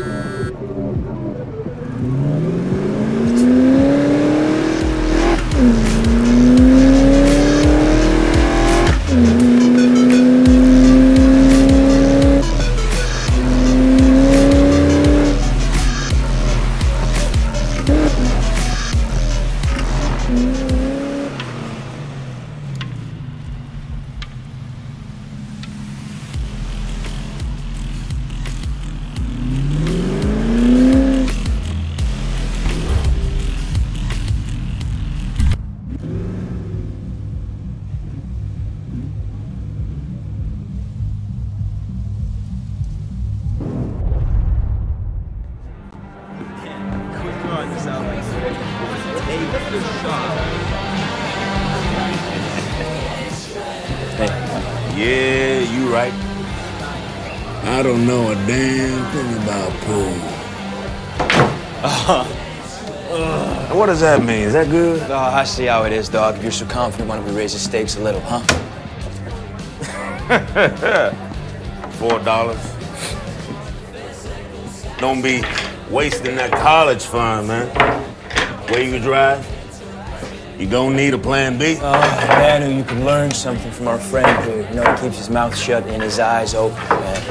Música Yeah, you right. I don't know a damn thing about pool. Uh, huh. what does that mean? Is that good? Oh, I see how it is, dog. If you're so confident, why don't we raise the stakes a little, huh? Four dollars. Don't be wasting that college fund, man. Where you drive? You gonna need a plan B? Uh, oh, man, you can learn something from our friend here. You know, he keeps his mouth shut and his eyes open, man.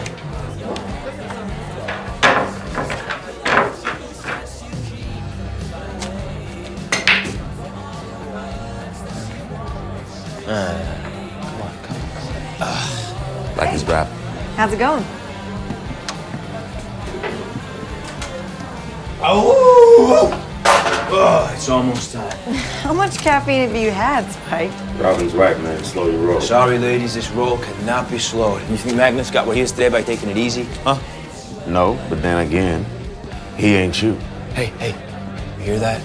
Ah, like his rap. How's it going? It's almost time. How much caffeine have you had, Spike? Robin's right, man. Slow your roll. Sorry, ladies, this roll cannot be slowed. You think Magnus got what he is today by taking it easy? Huh? No, but then again, he ain't you. Hey, hey, you hear that?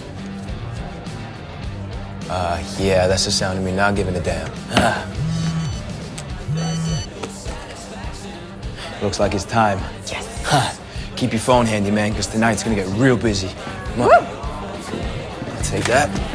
Uh, yeah, that's the sound of me not giving a damn. Looks like it's time. Yes. Huh. Keep your phone handy, man, because tonight's gonna get real busy. Come on. I'll take that.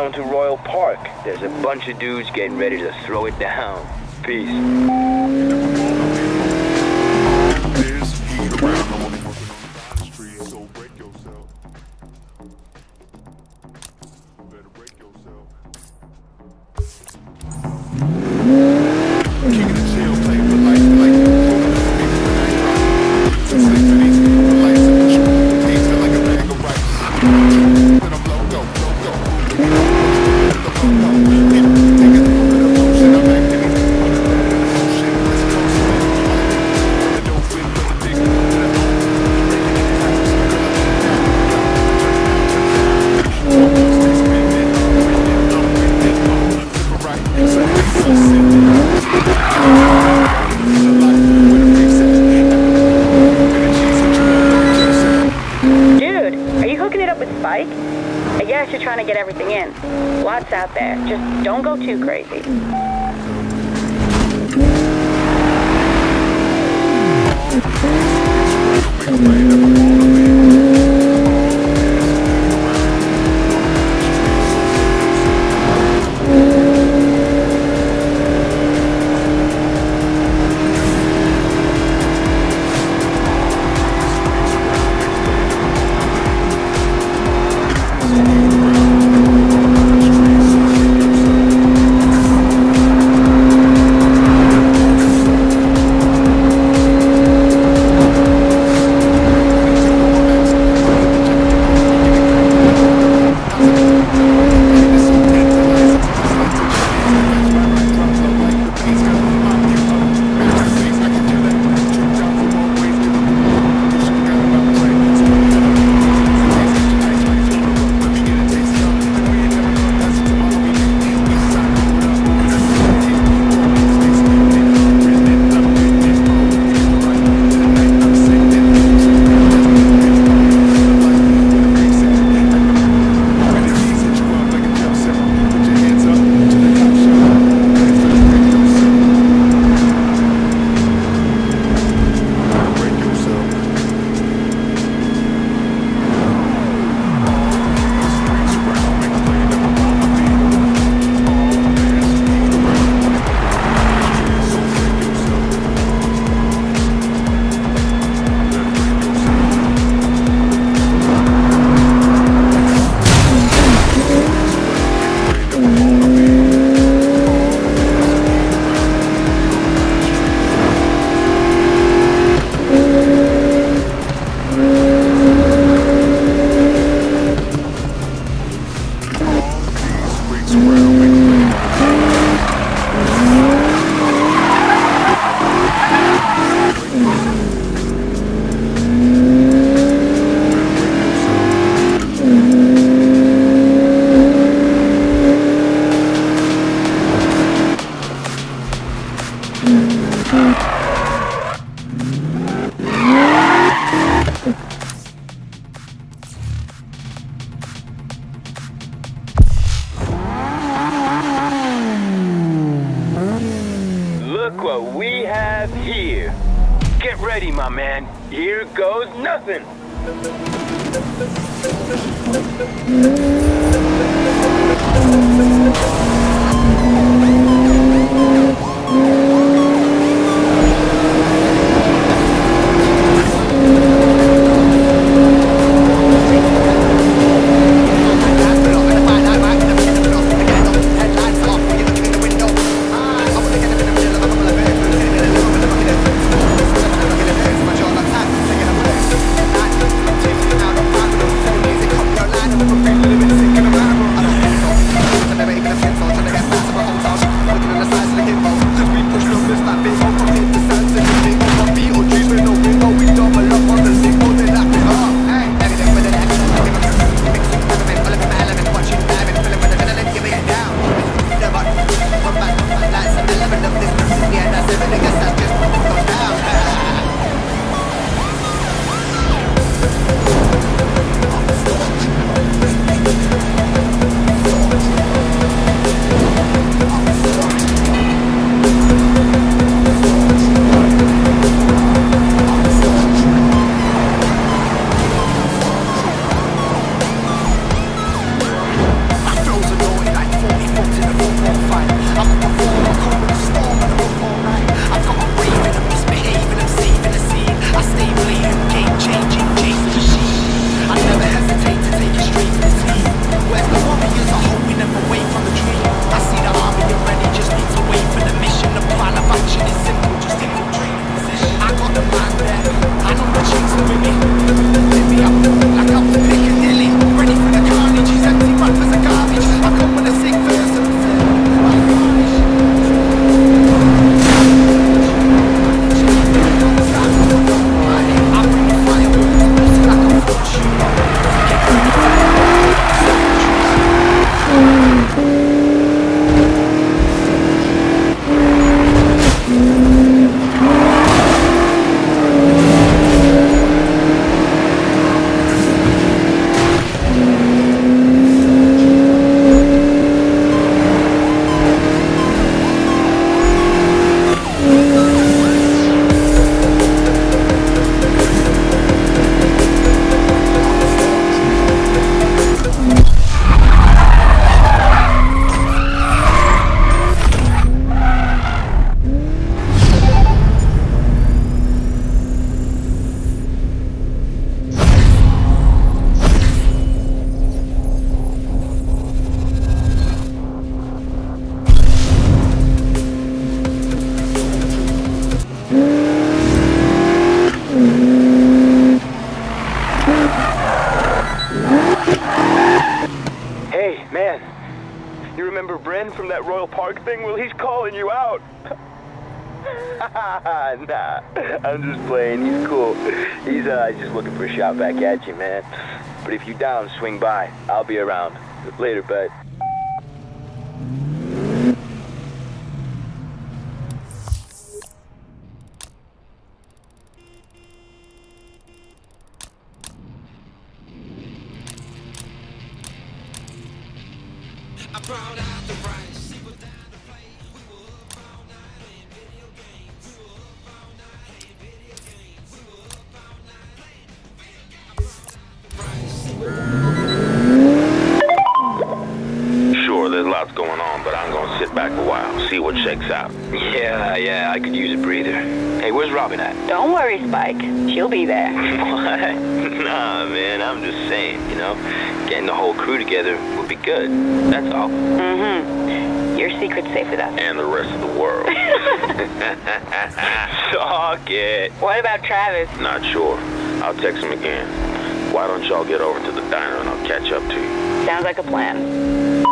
Down to Royal Park. There's a bunch of dudes getting ready to throw it down. Peace. to get everything in. Lots out there. Just don't go too crazy. Come on, come on. square. Ready, my man. Here goes nothing. Hey, from that Royal Park thing? Well, he's calling you out. nah, I'm just playing. He's cool. He's uh, just looking for a shot back at you, man. But if you down, swing by. I'll be around. Later, bud. Sure, there's lots going on, but I'm gonna sit back a while, see what shakes out. Yeah, yeah, I could use a breather. Hey, where's Robin at? Don't worry, Spike. She'll be there. What? Nah, man, I'm just saying, you know, getting the whole crew together would be good. That's all. Mm-hmm. Your secret's safe with us. And the rest of the world. Talk it. What about Travis? Not sure. I'll text him again. Why don't y'all get over to the diner and I'll catch up to you? Sounds like a plan.